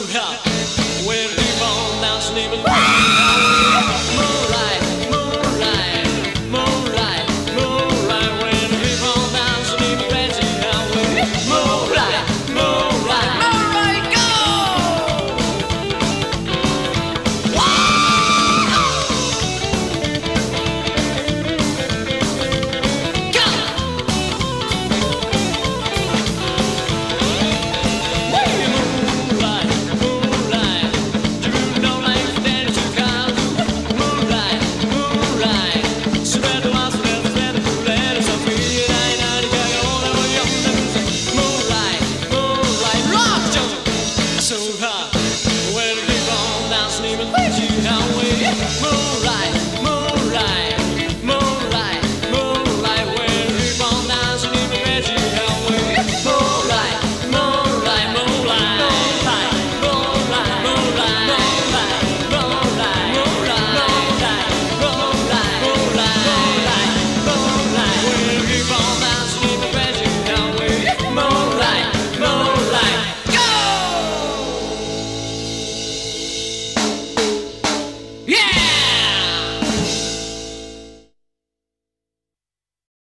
Shura. Please.